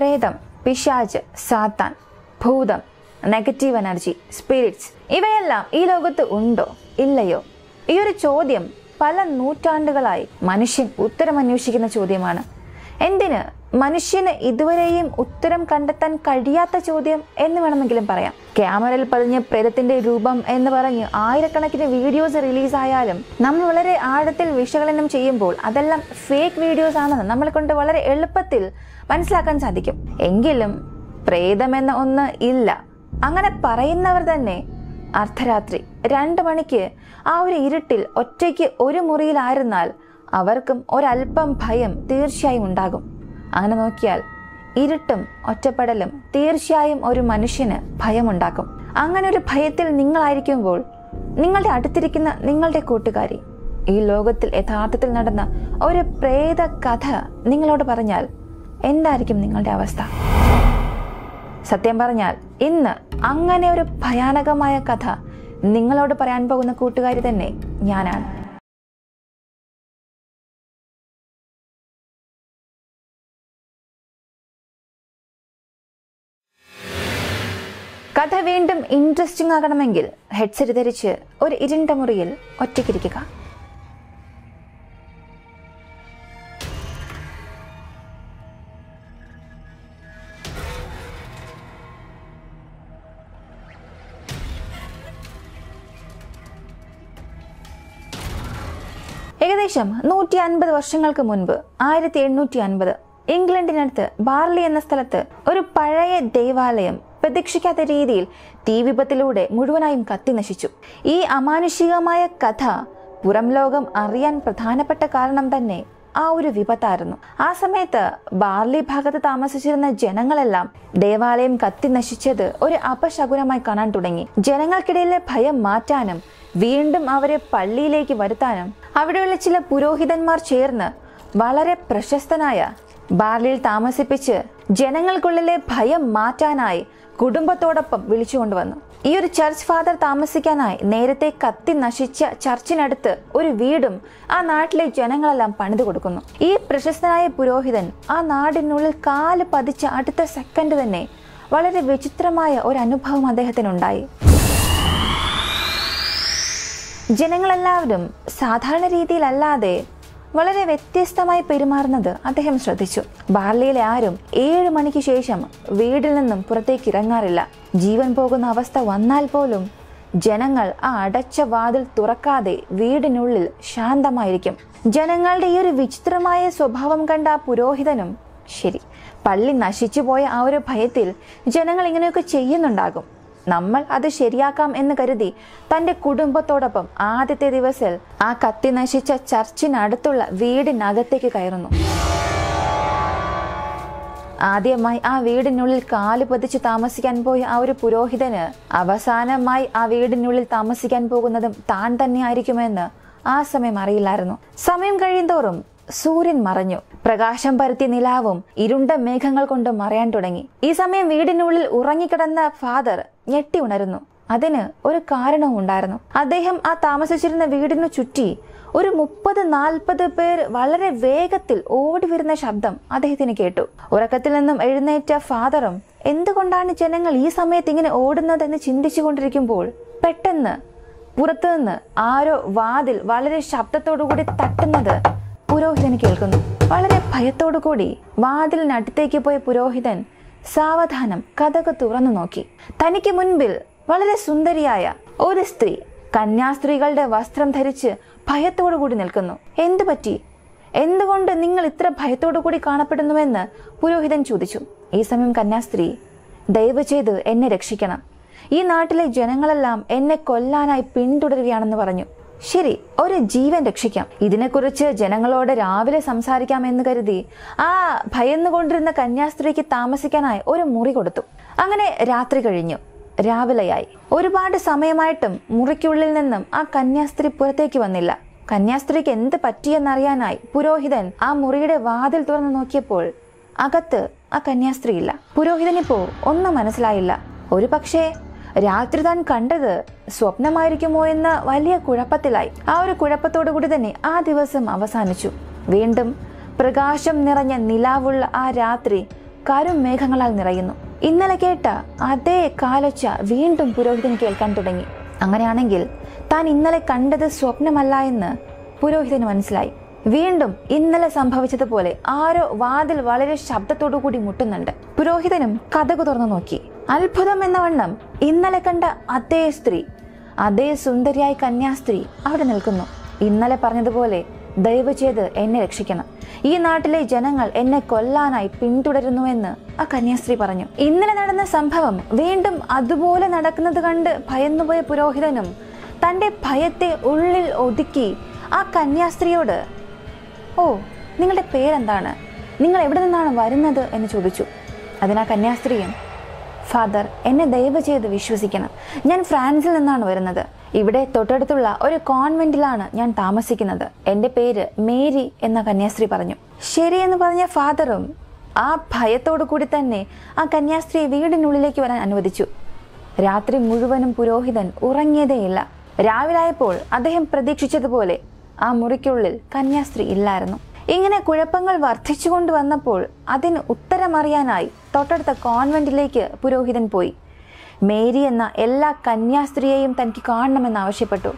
പ്രേതം പിശാച് സാത്താൻ ഭൂതം നെഗറ്റീവ് എനർജി സ്പിരിറ്റ്സ് ഇവയെല്ലാം ഈ ലോകത്ത് ഉണ്ടോ? ഇല്ലയോ? ഈ ഒരു ചോദ്യം പല നൂറ്റാണ്ടുകളായി മനുഷ്യൻ ഉത്തരം അന്വേഷിക്കുന്ന ചോദ്യമാണ്. എന്തിന് മനുഷ്യന് ഇതുവരെയും ഉത്തരം കണ്ടെത്താൻ കഴിയാത്ത ചോദ്യം എന്ന് വേണമെങ്കിലും പറയാം. ക്യാമറയിൽ പതിഞ്ഞ പ്രേതത്തിന്റെ രൂപം എന്ന് പറഞ്ഞ് ആയിരക്കണക്കിന് വീഡിയോസ് റിലീസായാലും നമ്മൾ വളരെ ആഴത്തിൽ വിശകലനം ചെയ്യുമ്പോൾ അതെല്ലാം ഫേക്ക് വീഡിയോസ് ആണെന്ന് നമ്മളെ കൊണ്ട് വളരെ എളുപ്പത്തിൽ മനസ്സിലാക്കാൻ സാധിക്കും. എങ്കിലും പ്രേതമെന്ന ഒന്ന് ഇല്ല. അങ്ങനെ പറയുന്നവർ തന്നെ അർദ്ധരാത്രി രണ്ട് മണിക്ക് ആ ഒരു ഇരുട്ടിൽ ഒറ്റയ്ക്ക് ഒരു മുറിയിലായിരുന്നാൽ അവർക്കും ഒരല്പം ഭയം തീർച്ചയായും ഉണ്ടാകും. അങ്ങനെ നോക്കിയാൽ ഇരുട്ടും ഒറ്റപ്പെടലും തീർച്ചയായും ഒരു മനുഷ്യന് ഭയമുണ്ടാക്കും. അങ്ങനെ ഒരു ഭയത്തിൽ നിങ്ങളായിരിക്കുമ്പോൾ നിങ്ങളുടെ അടുത്തിരിക്കുന്ന നിങ്ങളുടെ കൂട്ടുകാരി ഈ ലോകത്തിൽ യഥാർത്ഥത്തിൽ നടന്ന ഒരു പ്രേത കഥ നിങ്ങളോട് പറഞ്ഞാൽ എന്തായിരിക്കും നിങ്ങളുടെ അവസ്ഥ? സത്യം പറഞ്ഞാൽ ഇന്ന് അങ്ങനെ ഒരു ഭയാനകമായ കഥ നിങ്ങളോട് പറയാൻ പോകുന്ന കൂട്ടുകാരി തന്നെ ഞാനാണ്. വീണ്ടും ഇൻട്രസ്റ്റിംഗ് ആകണമെങ്കിൽ ഹെഡ്സെറ്റ് ധരിച്ച് ഒരു ഇരുണ്ട മുറിയിൽ ഒറ്റയ്ക്കിരിക്കുക. ഏകദേശം നൂറ്റി അൻപത് വർഷങ്ങൾക്ക് മുൻപ് ആയിരത്തി എണ്ണൂറ്റി അൻപത് ഇംഗ്ലണ്ടിനടുത്ത് ബാർലി എന്ന സ്ഥലത്ത് ഒരു പഴയ ദേവാലയം പ്രതീക്ഷിക്കാത്ത രീതിയിൽ തീ വിപത്തിലൂടെ മുഴുവനായും കത്തിനശിച്ചു ഈ അമാനുഷികമായ കഥ പുറം ലോകം അറിയാൻ പ്രധാനപ്പെട്ട കാരണം തന്നെ ആ ഒരു വിപത്തായിരുന്നു. ആ സമയത്ത് ബാർലി ഭാഗത്ത് താമസിച്ചിരുന്ന ജനങ്ങളെല്ലാം ദേവാലയം കത്തി നശിച്ചത് ഒരു അപശകുനമായി കാണാൻ തുടങ്ങി. ജനങ്ങൾക്കിടയിലെ ഭയം മാറ്റാനും വീണ്ടും അവരെ പള്ളിയിലേക്ക് വരുത്താനും അവിടെയുള്ള ചില പുരോഹിതന്മാർ ചേർന്ന് വളരെ പ്രശസ്തനായ ബാർലിയിൽ താമസിപ്പിച്ച് ജനങ്ങൾക്കുള്ളിലെ ഭയം മാറ്റാനായി കുടുംബത്തോടൊപ്പം വിളിച്ചുകൊണ്ടുവന്നു ഈ ഒരു ചർച്ച് ഫാദർ താമസിക്കാനായി നേരത്തെ കത്തി നശിച്ച ചർച്ചിനടുത്ത് ഒരു വീടും ആ നാട്ടിലെ ജനങ്ങളെല്ലാം പണിതു കൊടുക്കുന്നു. ഈ പ്രശസ്തനായ പുരോഹിതൻ ആ നാടിനുള്ളിൽ കാൽ പതിച്ച അടുത്ത സെക്കൻഡ് തന്നെ വളരെ വിചിത്രമായ ഒരു അനുഭവം അദ്ദേഹത്തിനുണ്ടായി. ജനങ്ങളെല്ലാവരും സാധാരണ രീതിയിലല്ലാതെ വളരെ വ്യത്യസ്തമായി പെരുമാറുന്നത് അദ്ദേഹം ശ്രദ്ധിച്ചു. ബാർലിയിലെ ആരും ഏഴ് മണിക്ക് ശേഷം വീടിൽ നിന്നും പുറത്തേക്ക് ഇറങ്ങാറില്ല. ജീവൻ പോകുന്ന അവസ്ഥ വന്നാൽ പോലും ജനങ്ങൾ ആ അടച്ച വാതിൽ തുറക്കാതെ വീടിനുള്ളിൽ ശാന്തമായിരിക്കും. ജനങ്ങളുടെ ഈ ഒരു വിചിത്രമായ സ്വഭാവം കണ്ട ആ പുരോഹിതനും ശരി. പള്ളി നശിച്ചു പോയ ആ ഒരു ഭയത്തിൽ ജനങ്ങൾ ഇങ്ങനെയൊക്കെ ചെയ്യുന്നുണ്ടാകും. നമ്മൾ അത് ശരിയാക്കാം എന്ന് കരുതി തന്റെ കുടുംബത്തോടൊപ്പം ആദ്യത്തെ ദിവസം ആ കത്തി നശിച്ച ചർച്ചിനടുത്തുള്ള വീടിനകത്തേക്ക് കയറുന്നു. ആദ്യമായി ആ വീടിനുള്ളിൽ കാൽ പതിച്ച് താമസിക്കാൻ പോയ ആ ഒരു പുരോഹിതന് അവസാനമായി ആ വീടിനുള്ളിൽ താമസിക്കാൻ പോകുന്നതും താൻ തന്നെ ആയിരിക്കുമെന്ന് ആ സമയം അറിയില്ലായിരുന്നു. സമയം കഴിയുന്തോറും സൂര്യൻ മറഞ്ഞു. പ്രകാശം പരത്തിയ നിലാവും. ഇരുണ്ട മേഘങ്ങൾ കൊണ്ട് മറയാൻ തുടങ്ങി. ഈ സമയം വീടിനുള്ളിൽ ഉറങ്ങിക്കിടന്ന ഫാദർ ഞെട്ടി ഉണരുന്നു. അതിന് ഒരു കാരണവും ഉണ്ടായിരുന്നു. അദ്ദേഹം ആ താമസിച്ചിരുന്ന വീടിനു ചുറ്റി ഒരു മുപ്പത് നാൽപ്പത് പേർ വളരെ വേഗത്തിൽ ഓടി വരുന്ന ശബ്ദം അദ്ദേഹത്തിന് കേട്ടു. ഉറക്കത്തിൽ നിന്നും എഴുന്നേറ്റ ഫാദറും എന്തുകൊണ്ടാണ് ജനങ്ങൾ ഈ സമയത്ത് ഇങ്ങനെ ഓടുന്നത് എന്ന് ചിന്തിച്ചു കൊണ്ടിരിക്കുമ്പോൾ പെട്ടെന്ന് പുറത്തുനിന്ന് ആരോ വാതിൽ വളരെ ശബ്ദത്തോടു കൂടി തട്ടുന്നത് പുരോഹിതൻ കേൾക്കുന്നു. വളരെ ഭയത്തോടു കൂടി വാതിലിനടുത്തേക്ക് പോയ പുരോഹിതൻ സാവധാനം കഥക് തുറന്നു നോക്കി. തനിക്ക് മുൻപിൽ വളരെ സുന്ദരിയായ ഒരു സ്ത്രീ കന്യാസ്ത്രീകളുടെ വസ്ത്രം ധരിച്ച് ഭയത്തോടു കൂടി നിൽക്കുന്നു. എന്തു പറ്റി? എന്തുകൊണ്ട് നിങ്ങൾ ഇത്ര ഭയത്തോടു കൂടി കാണപ്പെടുന്നുവെന്ന് പുരോഹിതൻ ചോദിച്ചു. ഈ സമയം കന്യാസ്ത്രീ ദയവ് ചെയ്ത് എന്നെ രക്ഷിക്കണം. ഈ നാട്ടിലെ ജനങ്ങളെല്ലാം എന്നെ കൊല്ലാനായി പിന്തുടരുകയാണെന്ന് പറഞ്ഞു. ശരി ഒരു ജീവൻ രക്ഷിക്കാം. ഇതിനെക്കുറിച്ച് ജനങ്ങളോട് രാവിലെ സംസാരിക്കാം എന്ന് കരുതി ആ ഭയന്നുകൊണ്ടിരുന്ന കന്യാസ്ത്രീക്ക് താമസിക്കാനായി ഒരു മുറി കൊടുത്തു. അങ്ങനെ രാത്രി കഴിഞ്ഞു. രാവിലെയായി. ഒരുപാട് സമയമായിട്ടും മുറിക്കുള്ളിൽ നിന്നും ആ കന്യാസ്ത്രീ പുറത്തേക്ക് വന്നില്ല. കന്യാസ്ത്രീക്ക് എന്ത് പറ്റിയെന്നറിയാനായി പുരോഹിതൻ ആ മുറിയുടെ വാതിൽ തുറന്നു നോക്കിയപ്പോൾ അകത്ത് ആ കന്യാസ്ത്രീ ഇല്ല. പുരോഹിതനിപ്പോ ഒന്നും മനസ്സിലായില്ല. ഒരു പക്ഷേ രാത്രി താൻ കണ്ടത് സ്വപ്നമായിരിക്കുമോ എന്ന വലിയ കുഴപ്പത്തിലായി. ആ ഒരു കുഴപ്പത്തോടു കൂടി തന്നെ ആ ദിവസം അവസാനിച്ചു. വീണ്ടും പ്രകാശം നിറഞ്ഞ നിലാവുള്ള ആ രാത്രി കരും മേഘങ്ങളാൽ നിറയുന്നു. ഇന്നലെ കേട്ട അതേ കാലൊച്ച വീണ്ടും പുരോഹിതൻ കേൾക്കാൻ തുടങ്ങി. അങ്ങനെയാണെങ്കിൽ താൻ ഇന്നലെ കണ്ടത് സ്വപ്നമല്ല എന്ന് പുരോഹിതന് മനസ്സിലായി. വീണ്ടും ഇന്നലെ സംഭവിച്ചതുപോലെ ആരോ വാതിൽ വളരെ ശബ്ദത്തോടു കൂടി മുട്ടുന്നുണ്ട്. പുരോഹിതനും കഥകു തുറന്നു നോക്കി. അത്ഭുതം എന്ന വണ്ണം ഇന്നലെ കണ്ട അതേ സ്ത്രീ അതേ സുന്ദരിയായ കന്യാസ്ത്രീ അവിടെ നിൽക്കുന്നു. ഇന്നലെ പറഞ്ഞതുപോലെ ദയവ് ചെയ്ത് എന്നെ രക്ഷിക്കണം. ഈ നാട്ടിലെ ജനങ്ങൾ എന്നെ കൊല്ലാനായി പിന്തുടരുന്നുവെന്ന് ആ കന്യാസ്ത്രീ പറഞ്ഞു. ഇന്നലെ നടന്ന സംഭവം വീണ്ടും അതുപോലെ നടക്കുന്നത് കണ്ട് ഭയന്നുപോയ പുരോഹിതനും തന്റെ ഭയത്തെ ഉള്ളിൽ ഒതുക്കി ആ കന്യാസ്ത്രീയോട് ഓ നിങ്ങളുടെ പേരെന്താണ്? നിങ്ങൾ എവിടെ നിന്നാണ് വരുന്നത്? എന്ന് ചോദിച്ചു. അതിനാ കന്യാസ്ത്രീയും ഫാദർ എന്നെ ദയവ് ചെയ്ത് വിശ്വസിക്കണം. ഞാൻ ഫ്രാൻസിൽ നിന്നാണ് വരുന്നത്. ഇവിടെ തൊട്ടടുത്തുള്ള ഒരു കോൺവെന്റിലാണ് ഞാൻ താമസിക്കുന്നത്. എന്റെ പേര് മേരി എന്ന കന്യാസ്ത്രീ പറഞ്ഞു. ശരി എന്ന് പറഞ്ഞ ഫാദറും ആ ഭയത്തോടു കൂടി തന്നെ ആ കന്യാസ്ത്രീ വീടിനുള്ളിലേക്ക് വരാൻ അനുവദിച്ചു. രാത്രി മുഴുവനും പുരോഹിതൻ ഉറങ്ങിയതേയില്ല. രാവിലായപ്പോൾ അദ്ദേഹം പ്രതീക്ഷിച്ചതുപോലെ ആ മുറിക്കുള്ളിൽ കന്യാസ്ത്രീ ഇല്ലായിരുന്നു. ഇങ്ങനെ കുഴപ്പങ്ങൾ വർദ്ധിച്ചുകൊണ്ട് വന്നപ്പോൾ അതിന് ഉത്തരമറിയാനായി തൊട്ടടുത്ത കോൺവെന്റിലേക്ക് പുരോഹിതൻ പോയി. മേരി എന്ന എല്ലാ കന്യാസ്ത്രീയെയും തനിക്ക് കാണണമെന്ന് ആവശ്യപ്പെട്ടു.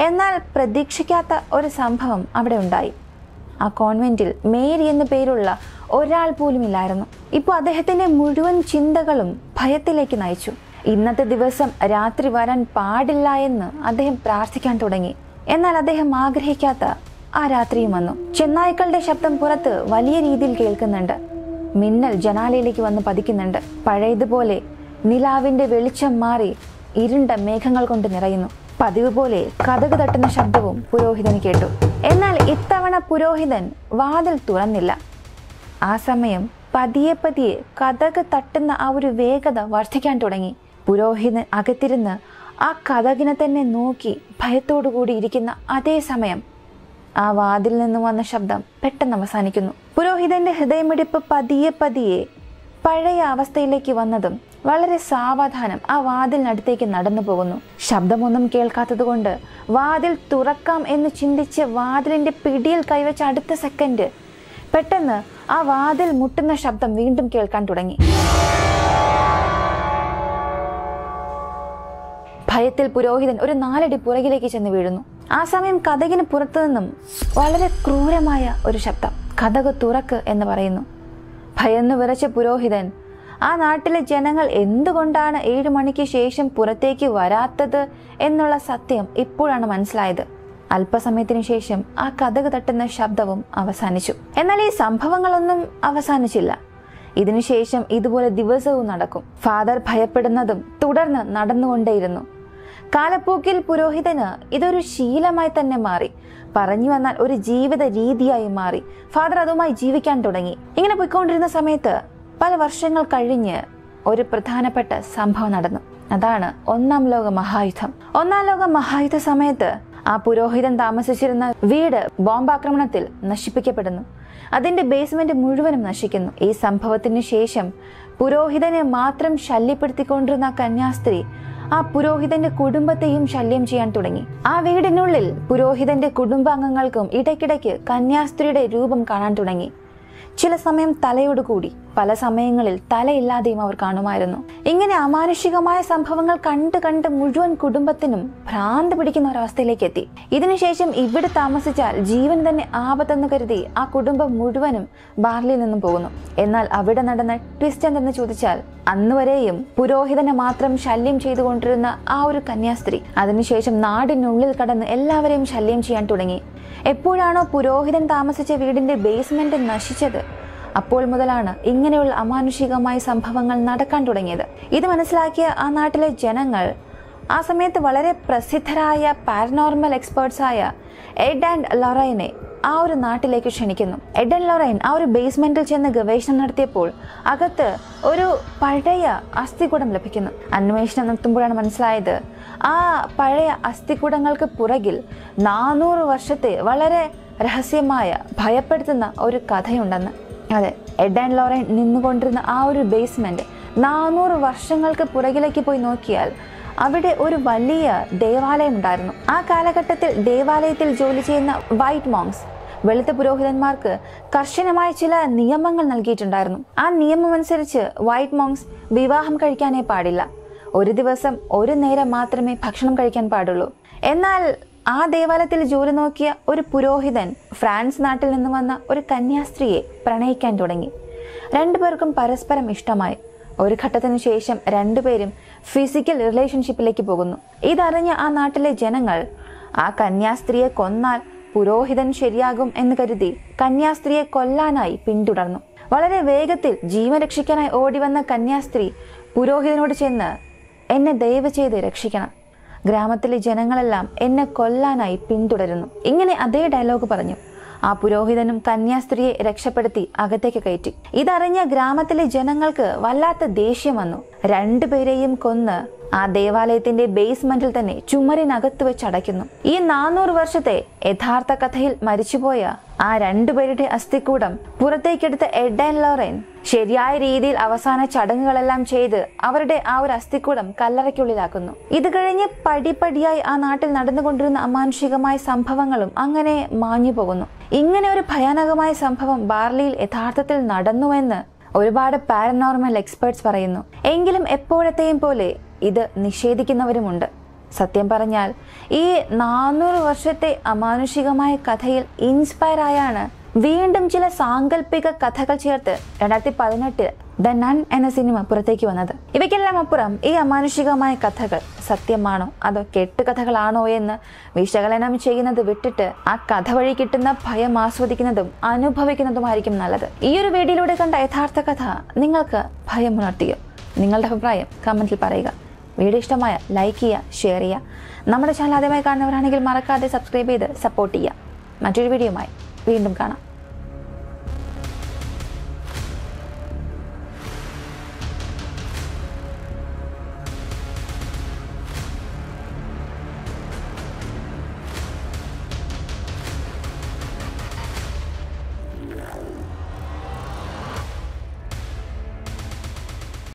എന്നാൽ പ്രതീക്ഷിക്കാത്ത ഒരു സംഭവം അവിടെ ഉണ്ടായി. ആ കോൺവെന്റിൽ മേരി എന്ന പേരുള്ള ഒരാൾ പോലും ഇല്ലായിരുന്നു. ഇപ്പോൾ അദ്ദേഹത്തിന്റെ മുഴുവൻ ചിന്തകളും ഭയത്തിലേക്ക് നയിച്ചു. ഇന്നത്തെ ദിവസം രാത്രി വരാൻ പാടില്ല എന്ന് അദ്ദേഹം പ്രാർത്ഥിക്കാൻ തുടങ്ങി. എന്നാൽ അദ്ദേഹം ആഗ്രഹിക്കാത്ത ആ രാത്രിയും വന്നു. ചെന്നായ്ക്കളുടെ ശബ്ദം പുറത്ത് വലിയ രീതിയിൽ കേൾക്കുന്നുണ്ട്. മിന്നൽ ജനാലയിലേക്ക് വന്ന് പതിക്കുന്നുണ്ട്. പഴയതുപോലെ നിലാവിന്റെ വെളിച്ചം മാറി ഇരുണ്ട മേഘങ്ങൾ കൊണ്ട് നിറയുന്നു. പതിവ് പോലെ കഥക് തട്ടുന്ന ശബ്ദവും പുരോഹിതന് കേട്ടു. എന്നാൽ ഇത്തവണ പുരോഹിതൻ വാതിൽ തുറന്നില്ല. ആ സമയം പതിയെ പതിയെ കഥക് തട്ടുന്ന ആ ഒരു വേഗത വർദ്ധിക്കാൻ തുടങ്ങി. പുരോഹിതൻ അകത്തിരുന്ന് ആ കഥകിനെ തന്നെ നോക്കി ഭയത്തോടു കൂടി ഇരിക്കുന്ന അതേ സമയം ആ വാതിൽ നിന്നും വന്ന ശബ്ദം പെട്ടെന്ന് അവസാനിക്കുന്നു. പുരോഹിതന്റെ ഹൃദയമിടിപ്പ് പതിയെ പതിയെ പഴയ അവസ്ഥയിലേക്ക് വന്നതും വളരെ സാവധാനം ആ വാതിലിനടുത്തേക്ക് നടന്നു പോകുന്നു. ശബ്ദമൊന്നും കേൾക്കാത്തതുകൊണ്ട് വാതിൽ തുറക്കാം എന്ന് ചിന്തിച്ച് വാതിലിന്റെ പിടിയിൽ കൈവച്ച അടുത്ത സെക്കൻഡ് പെട്ടെന്ന് ആ വാതിൽ മുട്ടുന്ന ശബ്ദം വീണ്ടും കേൾക്കാൻ തുടങ്ങി. ഭയത്തിൽ പുരോഹിതൻ ഒരു നാലടി പുറകിലേക്ക് ചെന്ന് വീഴുന്നു. ആ സമയം കഥകിന് പുറത്തു നിന്നും വളരെ ക്രൂരമായ ഒരു ശബ്ദം. കഥക് തുറക്ക് എന്ന് പറയുന്നു. ഭയന്നു വിറച്ച പുരോഹിതൻ ആ നാട്ടിലെ ജനങ്ങൾ എന്തുകൊണ്ടാണ് ഏഴു മണിക്ക് ശേഷം പുറത്തേക്ക് വരാത്തത്? എന്നുള്ള സത്യം ഇപ്പോഴാണ് മനസ്സിലായത്. അല്പസമയത്തിനു ശേഷം ആ കഥക് തട്ടുന്ന ശബ്ദവും അവസാനിച്ചു. എന്നാൽ ഈ സംഭവങ്ങളൊന്നും അവസാനിച്ചില്ല. ഇതിനുശേഷം ഇതുപോലെ ദിവസവും നടക്കും. ഫാദർ ഭയപ്പെടുന്നതും തുടർന്ന് നടന്നുകൊണ്ടേയിരുന്നു. കാലപ്പോക്കിൽ പുരോഹിതന് ഇതൊരു ശീലമായി തന്നെ മാറി. പറഞ്ഞു വന്നാൽ ഒരു ജീവിത രീതിയായി മാറി. ഫാദർ അതുമായി ജീവിക്കാൻ തുടങ്ങി. ഇങ്ങനെ പോയിക്കൊണ്ടിരുന്ന സമയത്ത് പല വർഷങ്ങൾ കഴിഞ്ഞ് ഒരു പ്രധാനപ്പെട്ട സംഭവം നടന്നു. അതാണ് ഒന്നാം ലോക മഹായുദ്ധം. ഒന്നാം ലോക മഹായുദ്ധ സമയത്ത് ആ പുരോഹിതൻ താമസിച്ചിരുന്ന വീട് ബോംബാക്രമണത്തിൽ നശിപ്പിക്കപ്പെടുന്നു. അതിന്റെ ബേസ്മെന്റ് മുഴുവനും നശിക്കുന്നു. ഈ സംഭവത്തിന് ശേഷം പുരോഹിതനെ മാത്രം ശല്യപ്പെടുത്തിക്കൊണ്ടിരുന്ന കന്യാസ്ത്രീ ആ പുരോഹിതന്റെ കുടുംബത്തെയും ശല്യം ചെയ്യാൻ തുടങ്ങി. ആ വീടിനുള്ളിൽ പുരോഹിതന്റെ കുടുംബാംഗങ്ങൾക്കും ഇടയ്ക്കിടയ്ക്ക് കന്യാസ്ത്രീയുടെ രൂപം കാണാൻ തുടങ്ങി. ചില സമയം തലയോട് കൂടി പല സമയങ്ങളിൽ തലയില്ലാതെയും അവർ കാണുമായിരുന്നു. ഇങ്ങനെ അമാനുഷികമായ സംഭവങ്ങൾ കണ്ട് കണ്ട് മുഴുവൻ കുടുംബത്തിനും ഭ്രാന്ത് പിടിക്കുന്ന ഒരവസ്ഥയിലേക്ക് എത്തി. ഇതിനുശേഷം ഇവിടെ താമസിച്ചാൽ ജീവൻ തന്നെ ആപത്തെന്ന് കരുതി ആ കുടുംബം മുഴുവനും ബാർലിയിൽ നിന്നും പോകുന്നു. എന്നാൽ അവിടെ നടന്ന ട്വിസ്റ്റ് എന്തെന്ന് ചോദിച്ചാൽ അന്നുവരെയും പുരോഹിതനെ മാത്രം ശല്യം ചെയ്തുകൊണ്ടിരുന്ന ആ ഒരു കന്യാസ്ത്രീ അതിനുശേഷം നാടിനുള്ളിൽ കടന്ന് എല്ലാവരെയും ശല്യം ചെയ്യാൻ തുടങ്ങി. എപ്പോഴാണോ പുരോഹിതൻ താമസിച്ച വീടിന്റെ ബേസ്മെന്റ് നശിച്ചത്? അപ്പോൾ മുതലാണ് ഇങ്ങനെയുള്ള അമാനുഷികമായ സംഭവങ്ങൾ നടക്കാൻ തുടങ്ങിയത്. ഇത് മനസ്സിലാക്കിയ ആ നാട്ടിലെ ജനങ്ങൾ ആ സമയത്ത് വളരെ പ്രസിദ്ധരായ പാരനോർമൽ എക്സ്പേർട്സായ എഡ് ആൻഡ് ലൊറൈനെ ആ ഒരു നാട്ടിലേക്ക് ക്ഷണിക്കുന്നു. എഡ് ആൻഡ് ലൊറൈൻ ആ ഒരു ബേസ്മെന്റിൽ ചെന്ന് ഗവേഷണം നടത്തിയപ്പോൾ അകത്ത് ഒരു പഴയ അസ്ഥികൂടം ലഭിക്കുന്നു. അന്വേഷണം നടത്തുമ്പോഴാണ് മനസ്സിലായത് ആ പഴയ അസ്ഥികൂടങ്ങൾക്ക് പുറകിൽ നാനൂറ് വർഷത്തെ വളരെ രഹസ്യമായ ഭയപ്പെടുത്തുന്ന ഒരു കഥയുണ്ടെന്ന്. അതെ എഡ് ആൻഡ് ലോറൻ നിന്നുകൊണ്ടിരുന്ന ആ ഒരു ബേസ്മെന്റ് നാനൂറ് വർഷങ്ങൾക്ക് പുറകിലേക്ക് പോയി നോക്കിയാൽ അവിടെ ഒരു വലിയ ദേവാലയം ഉണ്ടായിരുന്നു. ആ കാലഘട്ടത്തിൽ ദേവാലയത്തിൽ ജോലി ചെയ്യുന്ന വൈറ്റ് മോങ്സ് വെളുത്ത പുരോഹിതന്മാർക്ക് കർശനമായ ചില നിയമങ്ങൾ നൽകിയിട്ടുണ്ടായിരുന്നു. ആ നിയമം അനുസരിച്ച് വൈറ്റ് മോങ്സ് വിവാഹം കഴിക്കാനേ പാടില്ല. ഒരു ദിവസം ഒരു നേരം മാത്രമേ ഭക്ഷണം കഴിക്കാൻ പാടുള്ളൂ. എന്നാൽ ആ ദേവാലയത്തിൽ ജോലി നോക്കിയ ഒരു പുരോഹിതൻ ഫ്രാൻസ് നാട്ടിൽ നിന്ന് വന്ന ഒരു കന്യാസ്ത്രീയെ പ്രണയിക്കാൻ തുടങ്ങി. രണ്ടുപേർക്കും പരസ്പരം ഇഷ്ടമായി. ഒരു ഘട്ടത്തിനു ശേഷം രണ്ടുപേരും ഫിസിക്കൽ റിലേഷൻഷിപ്പിലേക്ക് പോകുന്നു. ഇതറിഞ്ഞ ആ നാട്ടിലെ ജനങ്ങൾ ആ കന്യാസ്ത്രീയെ കൊന്നാൽ പുരോഹിതൻ ശരിയാകും എന്ന് കരുതി കന്യാസ്ത്രീയെ കൊല്ലാനായി പിന്തുടർന്നു. വളരെ വേഗത്തിൽ ജീവൻ രക്ഷിക്കാനായി ഓടിവന്ന കന്യാസ്ത്രീ പുരോഹിതനോട് ചെന്ന് എന്നെ ദയവ് ചെയ്ത് രക്ഷിക്കണം. ഗ്രാമത്തിലെ ജനങ്ങളെല്ലാം എന്നെ കൊല്ലാനായി പിന്തുടരുന്നു. ഇങ്ങനെ അതേ ഡയലോഗ് പറഞ്ഞു. ആ പുരോഹിതനും കന്യാസ്ത്രീയെ രക്ഷപ്പെടുത്തി അകത്തേക്ക് കയറ്റി. ഇതറിഞ്ഞ ഗ്രാമത്തിലെ ജനങ്ങൾക്ക് വല്ലാത്ത ദേഷ്യം വന്നു. രണ്ടുപേരെയും കൊന്ന് ആ ദേവാലയത്തിന്റെ ബേസ്മെന്റിൽ തന്നെ ചുമരിനകത്ത് വെച്ച് അടയ്ക്കുന്നു. ഈ നാനൂറ് വർഷത്തെ യഥാർത്ഥ കഥയിൽ മരിച്ചുപോയ ആ രണ്ടുപേരുടെ അസ്ഥിക്കൂടം പുറത്തേക്കെടുത്ത എഡ് ആൻഡ് ലോറൻ ശരിയായ രീതിയിൽ അവസാന ചടങ്ങുകളെല്ലാം ചെയ്ത് അവരുടെ ആ ഒരു അസ്ഥിക്കൂടം കല്ലറയ്ക്കുള്ളിലാക്കുന്നു. ഇത് കഴിഞ്ഞ് പടിപടിയായി ആ നാട്ടിൽ നടന്നുകൊണ്ടിരുന്ന അമാനുഷികമായ സംഭവങ്ങളും അങ്ങനെ മാഞ്ഞു പോകുന്നു. ഇങ്ങനെ ഒരു ഭയാനകമായ സംഭവം ബാർലിയിൽ യഥാർത്ഥത്തിൽ നടന്നുവെന്ന് ഒരുപാട് പാരനോർമൽ എക്സ്പേർട്സ് പറയുന്നു. എങ്കിലും എപ്പോഴത്തെയും പോലെ ഇത് നിഷേധിക്കുന്നവരുമുണ്ട്. സത്യം പറഞ്ഞാൽ ഈ നാനൂറ് വർഷത്തെ അമാനുഷികമായ കഥയിൽ ഇൻസ്പയർ ആയാണ് വീണ്ടും ചില സാങ്കല്പിക കഥകൾ ചേർത്ത് രണ്ടായിരത്തി പതിനെട്ടിൽ ദ നൺ എന്ന സിനിമ പുറത്തേക്ക് വന്നത്. ഇവയ്ക്കെല്ലാം അപ്പുറം ഈ അമാനുഷികമായ കഥകൾ സത്യമാണോ? അതോ കെട്ടുകഥകളാണോ എന്ന് വിശകലനം ചെയ്യുന്നത് വിട്ടിട്ട് ആ കഥ വഴി കിട്ടുന്ന ഭയം ആസ്വദിക്കുന്നതും അനുഭവിക്കുന്നതുമായിരിക്കും നല്ലത്. ഈ ഒരു വീഡിയോയിലൂടെ കണ്ട യഥാർത്ഥ കഥ നിങ്ങൾക്ക് ഭയം ഉണർത്തിയോ നിങ്ങളുടെ അഭിപ്രായം കമന്റിൽ പറയുക. വീഡിയോ ഇഷ്ടമായ ലൈക്ക് ചെയ്യുക ഷെയർ ചെയ്യുക. നമ്മുടെ ചാനൽ ആദ്യമായി കാണുന്നവരാണെങ്കിൽ മറക്കാതെ സബ്സ്ക്രൈബ് ചെയ്ത് സപ്പോർട്ട് ചെയ്യുക. മറ്റൊരു വീഡിയോയുമായി വീണ്ടും കാണാം.